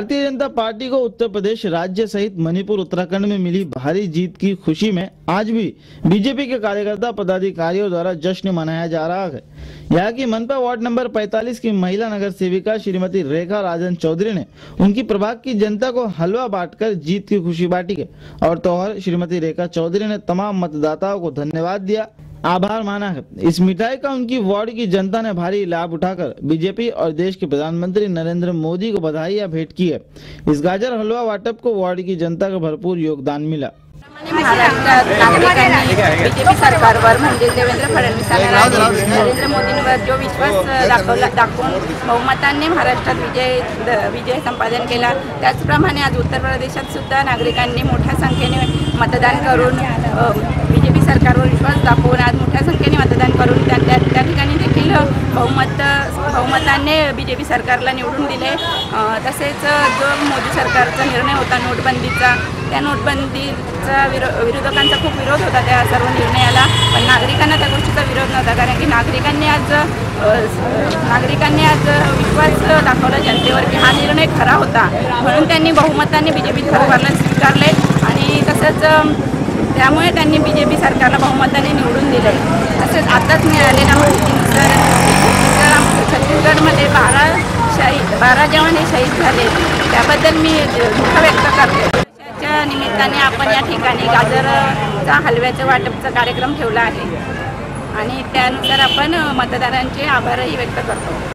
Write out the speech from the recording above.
Bharatiya Janata party को उत्तर प्रदेश राज्य सहित मणिपुर, उत्तराखंड में मिली भारी जीत की खुशी में आज भी बीजेपी के कार्यकर्ता पदाधिकारियों द्वारा जश्न मनाया जा रहा है। यहाँ की मनपा वार्ड नंबर 45 की महिला नगर सेविका श्रीमती रेखा राजन चौधरी ने उनकी प्रभाग की जनता को हलवा बांटकर जीत की खुशी बांटी है। और तोहर, श्रीमती रेखा चौधरी ने तमाम मतदाताओं को धन्यवाद दिया। आभार माना है। इस मिठाई का उनकी वार्ड की जनता ने भारी लाभ उठाकर बीजेपी और देश के प्रधानमंत्री नरेंद्र मोदी को बधाई या भेंट की है। इस गाजर हलवा वाटप को वार्ड की जनता का भरपूर योगदान मिला। नागरिकांनी बीजेपी सरकारवर म्हणजे देवेंद्र फडणवीसांना नरेंद्र मोदींवर जो विश्वास दाखवला दाखवून बहुमताने महाराष्ट्रात विजय द- विजय संपादन केला. त्याचप्रमाणे आज उत्तर प्रदेशात सुद्धा नागरिकांनी मोठ्या संख्येने मतदान करून बीजेपी सरकारवर विश्वास दाखवून आज मोठ्या संख्येने मतदान करून त्या त्या त्या ठिकाणी देखील बहुमत बहुमताने बी जे पी सरकारला निवडून दिले. तसेच जो मोदी सरकारचा निर्णय होता नोटबंदीचा त्या नोटबंदीचा विरो विरोधकांचा खूप विरोध होता त्या सर्व निर्णयाला. पण नागरिकांना त्या गोष्टीचा विरोध नव्हता कारण की नागरिकांनी आज नागरिकांनी आज विश्वास दाखवला जनतेवर की हा निर्णय खरा होता. म्हणून त्यांनी बहुमताने बी जे पी सरकारला स्वीकारले. आणि तसंच त्यामुळे त्यांनी बी जे पी सरकारला बहुमताने निवडून दिले तसेच आताच मिळालेल्या माहितीनुसार छत्तीसगड छत्तीसगडमध्ये बारा शहीद बारा जवान हे शहीद झाले. त्याबद्दल मी दुःख व्यक्त करते. त्याच्या निमित्ताने आपण या ठिकाणी गाजरचा हलव्याचं वाटपचा कार्यक्रम ठेवला आहे. आणि त्यानुसार आपण मतदारांचे आभारही व्यक्त करतो.